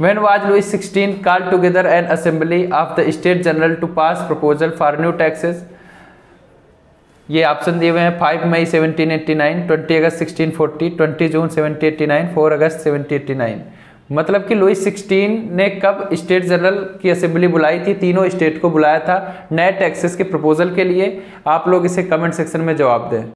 When was Louis XVI called together an assembly of the State General to pass proposal for new taxes? ये option दिए हुए हैं 5 मई 1789, 20 अगस्त 1640, 20 जून 1789, 4 अगस्त 1789 मतलब कि Louis 16 ने कब स्टेट जनरल की असेंबली बुलाई थी? तीनों स्टेट को बुलाया था नए टैक्सेस के प्रपोजल के लिए। आप लोग इसे कमेंट सेक्शन में जवाब दें।